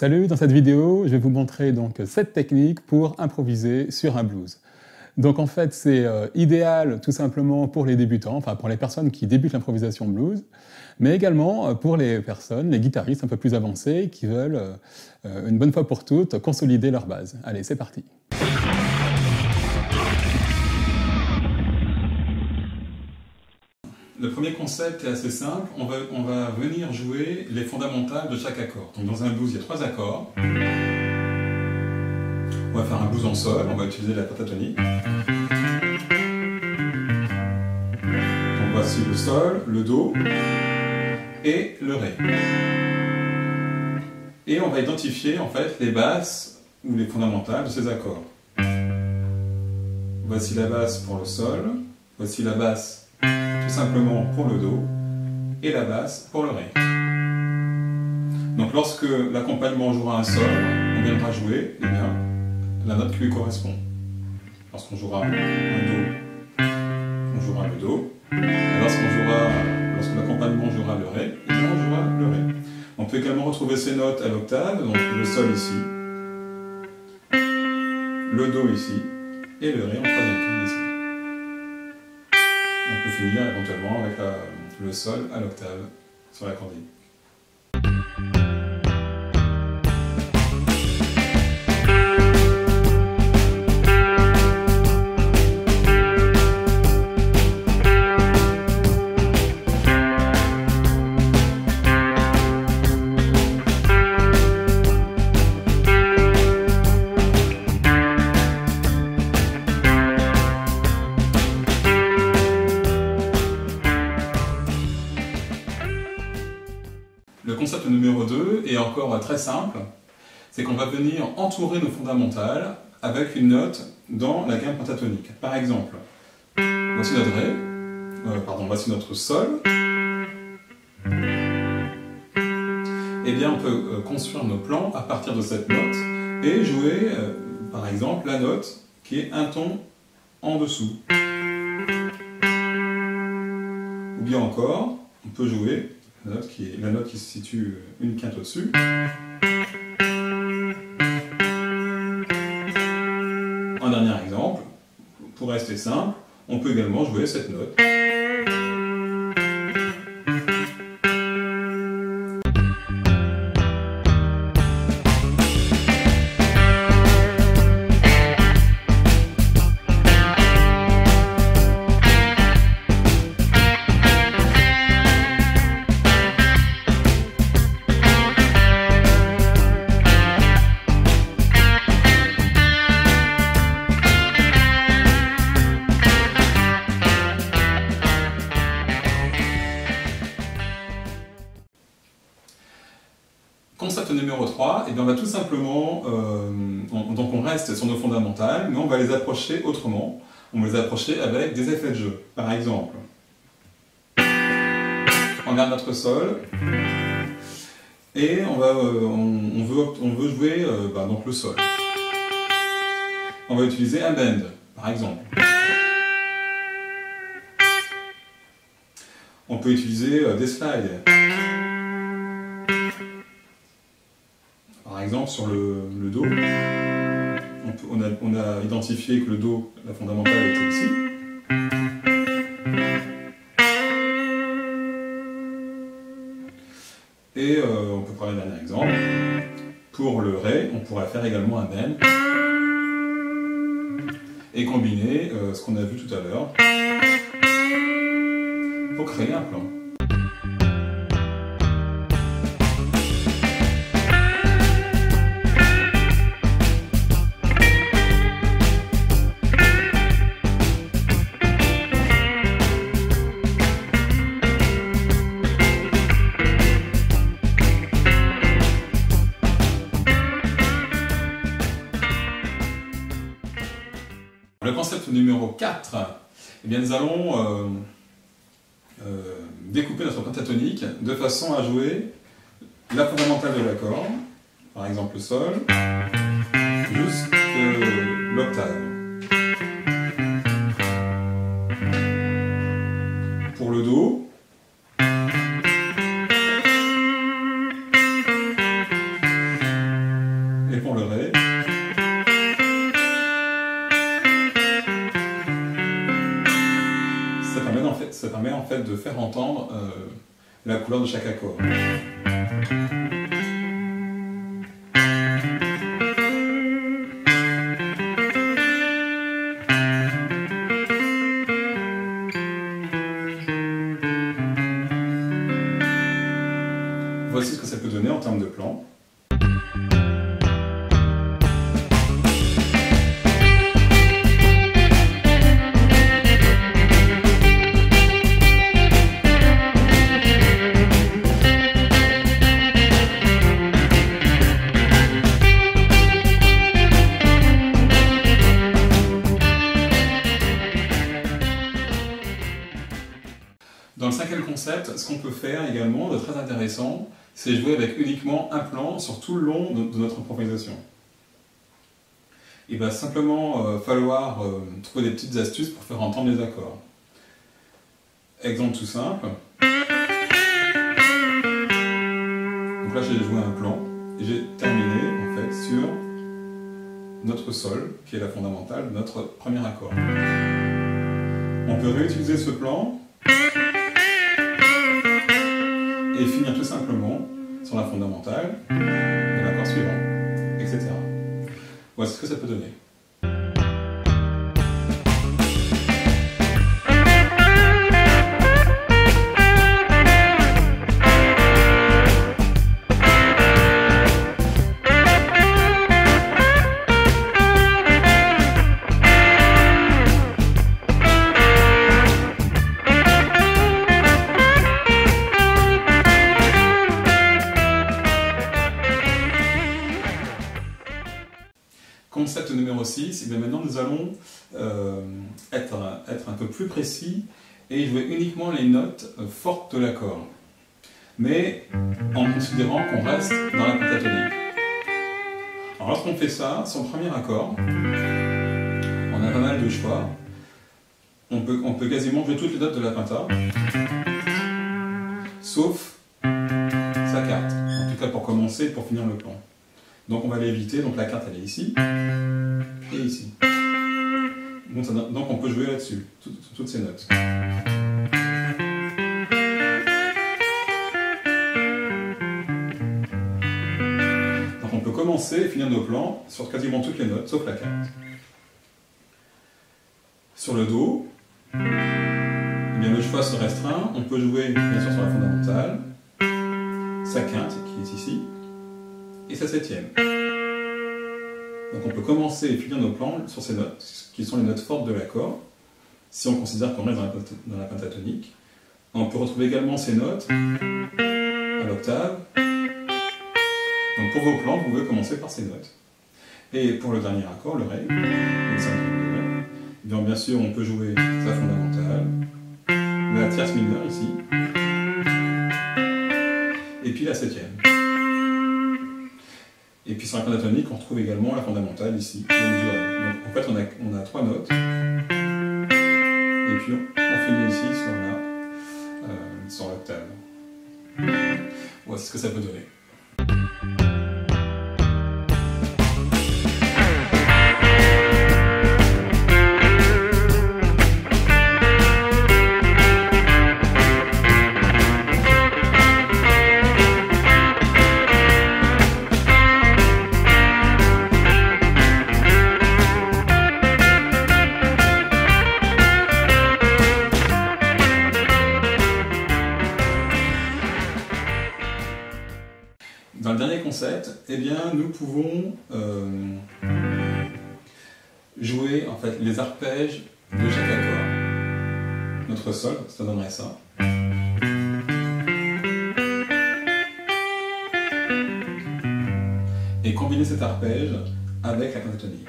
Salut, dans cette vidéo, je vais vous montrer donc cette technique pour improviser sur un blues. Donc en fait, c'est euh, idéal tout simplement pour les débutants, enfin pour les personnes qui débutent l'improvisation blues, mais également euh, pour les personnes, les guitaristes un peu plus avancés qui veulent euh, une bonne fois pour toutes consolider leur base. Allez, c'est parti. Le premier concept est assez simple. On va, venir jouer les fondamentales de chaque accord. Donc dans un blues, il y a trois accords. On va faire un blues en sol. On va utiliser la pentatonique. Donc voici le sol, le do et le ré. Et on va identifier en fait les basses ou les fondamentales de ces accords. Voici la basse pour le sol. Voici la basse tout simplement pour le Do, et la basse pour le Ré. Donc lorsque l'accompagnement jouera un Sol, on viendra jouer eh la note qui lui correspond. Lorsqu'on jouera un Do, on jouera le Do. Lorsqu'on jouera, lorsque l'accompagnement jouera le Ré, eh on jouera le Ré. On peut également retrouver ces notes à l'octave, donc le Sol ici, le Do ici, et le Ré en troisième ici on peut finir éventuellement avec le sol à l'octave sur la cordille. Très simple, c'est qu'on va venir entourer nos fondamentales avec une note dans la gamme pentatonique. Par exemple, voici notre Ré, euh, pardon, voici notre Sol. Eh bien, on peut euh, construire nos plans à partir de cette note et jouer, euh, par exemple, la note qui est un ton en dessous. Ou bien encore, on peut jouer la note qui, se situe une quinte au-dessus. Un dernier exemple, pour rester simple, on peut également jouer cette note. Numéro 3, et eh bien on va tout simplement, euh, on, donc on reste sur nos fondamentales, mais on va les approcher autrement. On va les approcher avec des effets de jeu. Par exemple, on garde notre sol, et on, va, euh, on, veut, on veut jouer euh, bah, donc le sol. On va utiliser un bend, par exemple. On peut utiliser des slides. Exemple, sur le, Do, on, a, identifié que le Do, la fondamentale, était ici. Et euh, on peut prendre un dernier exemple. Pour le Ré, on pourrait faire également un bend et combiner euh, ce qu'on a vu tout à l'heure pour créer un plan. Numéro 4, eh bien, nous allons euh, euh, découper notre pentatonique de façon à jouer la fondamentale de l'accord, par exemple le sol, jusqu'à l'octave. Faire entendre euh, la couleur de chaque accord. Dans le cinquième concept, ce qu'on peut faire également de très intéressant, c'est jouer avec uniquement un plan sur tout le long de, notre improvisation. Il va simplement euh, falloir euh, trouver des petites astuces pour faire entendre les accords. Exemple tout simple. Donc là j'ai joué un plan et j'ai terminé en fait sur notre sol, qui est la fondamentale, notre premier accord. On peut réutiliser ce plan et finir tout simplement sur la fondamentale de l'accord suivant, etc. Voici ce que ça peut donner. Numéro 6, et bien maintenant nous allons euh, être, être un peu plus précis et jouer uniquement les notes euh, fortes de l'accord. Mais en considérant qu'on reste dans la pentatonique. Alors lorsqu'on fait ça, son premier accord, on a pas mal de choix. On peut, on peut quasiment jouer toutes les notes de la penta, sauf sa carte. En tout cas pour commencer, pour finir le plan. Donc on va l'éviter, donc la carte elle est ici, et ici. Donc, on peut jouer là-dessus, tout, toutes ces notes. Donc on peut commencer et finir nos plans sur quasiment toutes les notes, sauf la carte. Sur le Do, eh le choix se restreint, on peut jouer bien sûr sur la fondamentale, septième. Donc on peut commencer et finir nos plans sur ces notes, qui sont les notes fortes de l'accord, si on considère qu'on est dans la, pentatonique. On peut retrouver également ces notes à l'octave. Donc pour vos plans, vous pouvez commencer par ces notes. Et pour le dernier accord, le Ré, le cinquième bien, bien sûr on peut jouer sa fondamentale, la tierce mineure ici, et puis la septième. Et puis sur la pentatonique, on retrouve également la fondamentale ici, donc en fait, on a, trois notes. Et puis on, finit ici sur la euh, sur l'octave. Voici ce que ça peut donner. Nous pouvons euh, jouer en fait les arpèges de chaque accord. Notre sol, ça donnerait ça. Et combiner cet arpège avec la pentatonique.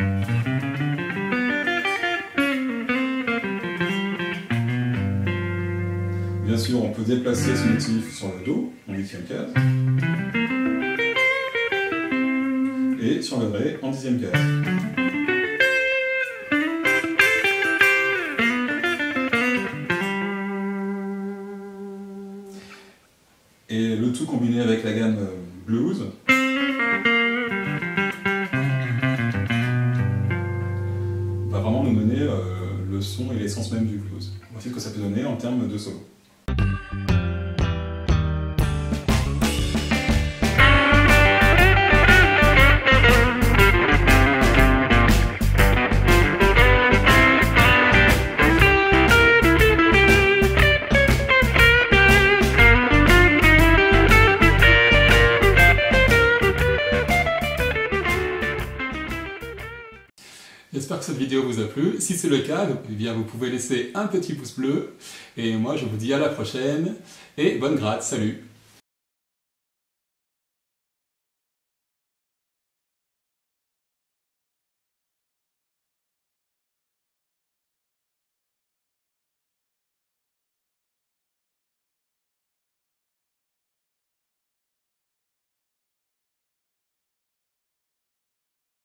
Bien sûr, on peut déplacer ce motif sur le Do, en huitième case. sur le Ré en dixième case. Et le tout combiné avec la gamme euh, blues. va vraiment nous donner euh, le son et l'essence même du blues. Voici ce que ça peut donner en termes de solo. Vidéo vous a plu. Si c'est le cas, eh bien vous pouvez laisser un petit pouce bleu. Et moi, je vous dis à la prochaine et bonne gratte. Salut